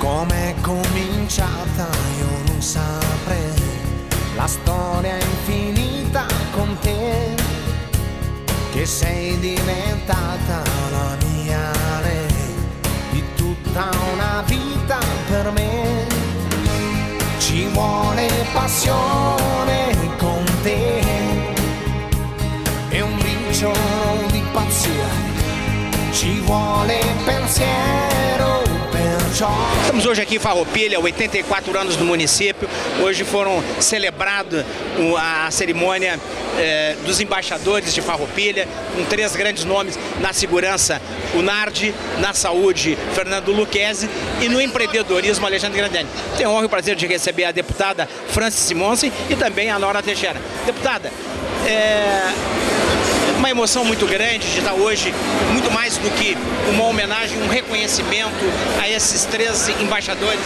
Com'è cominciata io non saprei, la storia è infinita con te, che sei diventata la mia lei, di tutta una vita per me. Ci vuole passione con te e un briciolo di pazzia, ci vuole pensiero. Estamos hoje aqui em Farroupilha, 84 anos do município. Hoje foram celebrado a cerimônia eh, dos embaixadores de Farroupilha, com três grandes nomes na segurança, o Nardi, na saúde, Fernando Luquezzi e no empreendedorismo, Alexandre Grandani. Tenho honra e o prazer de receber a deputada Francis Simonsen e também a Nora Teixeira. Deputada, é, uma emoção muito grande de estar hoje, muito mais do que uma homenagem, um reconhecimento a esses três embaixadores.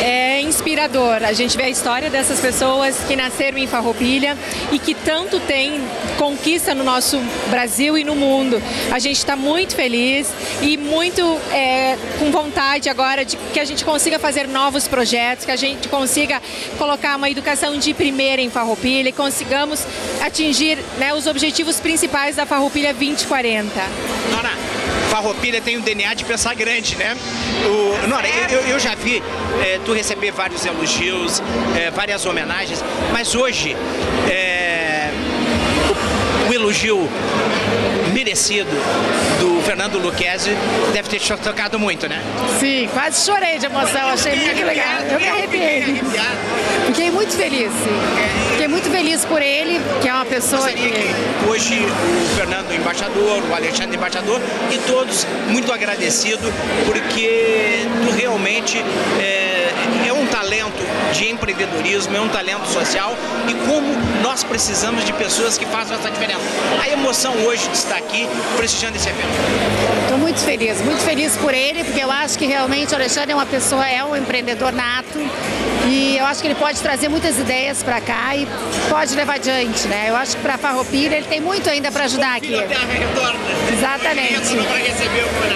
É inspirador. A gente vê a história dessas pessoas que nasceram em Farroupilha e que tanto tem conquista no nosso Brasil e no mundo. A gente está muito feliz e muito é, com vontade agora de que a gente consiga fazer novos projetos, que a gente consiga colocar uma educação de primeira em Farroupilha e consigamos atingir né, os objetivos principais da Farroupilha 2040. Nora, Farroupilha tem o DNA de pensar grande, né? O, Nora, eu, eu já vi eh, tu receber vários elogios, eh, várias homenagens, mas hoje o elogio merecido do Fernando Luquezzi deve ter te tocado muito, né? Sim, quase chorei de emoção, achei muito legal. Eu me arrepiei. Fiquei muito feliz. Fiquei muito feliz por ele, que é uma pessoa que. que hoje o Fernando embaixador, o Alexandre embaixador e todos muito agradecidos porque tu realmente é, de empreendedorismo, é um talento social e como nós precisamos de pessoas que façam essa diferença. A emoção hoje de estar aqui prestigiando esse evento. Estou muito feliz, muito feliz por ele, porque eu acho que realmente o Alexandre é uma pessoa, é um empreendedor nato e eu acho que ele pode trazer muitas ideias para cá e pode levar adiante, né? Eu acho que para Farroupilha ele tem muito ainda para ajudar aqui. Retorna. Exatamente.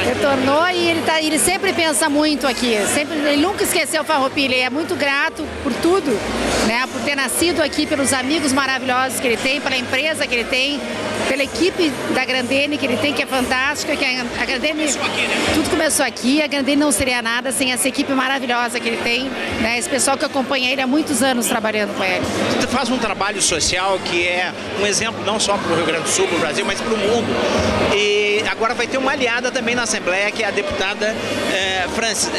Retornou e ele, tá, ele sempre pensa muito aqui. Sempre, ele nunca esqueceu Farroupilha. Ele é muito grato por tudo, né? Por ter nascido aqui, pelos amigos maravilhosos que ele tem, pela empresa que ele tem, pela equipe da Grandene que ele tem, que é fantástica. Que a, Grandene, tudo começou aqui. A Grandene não seria nada sem essa equipe maravilhosa que ele tem, né? Esse pessoal que acompanha ele há muitos anos trabalhando com ele. Tu faz um trabalho social que é um exemplo não só para o Rio Grande do Sul, para o Brasil, mas para o mundo. E agora vai ter uma aliada também na Assembleia, que é a deputada eh, Francis.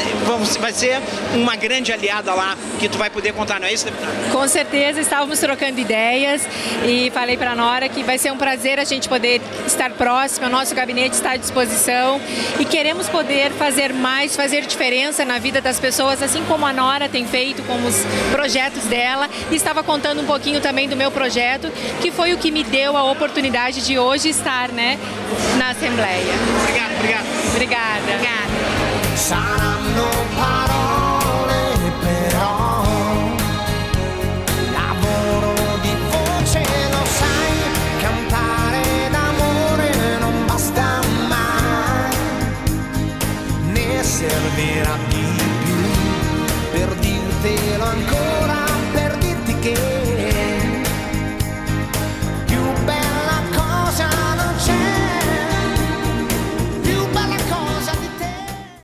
Vai ser uma grande aliada lá que tu vai poder contar, não é isso, deputada? Com certeza estávamos trocando ideias e falei para a Nora que vai ser um prazer a gente poder estar próximo, o nosso gabinete está à disposição e queremos poder fazer mais, fazer diferença na vida das pessoas, assim como a Nora tem feito com os projetos dela. E estava contando um pouquinho também do meu projeto, que foi o que me deu a oportunidade de hoje estar né, na Assembleia. Obrigado, obrigado. Obrigada. Obrigada. Saranno parole però lavoro di voce lo sai cantare d'amore non basta mai ne servirà di più per dirtelo ancora per dirti che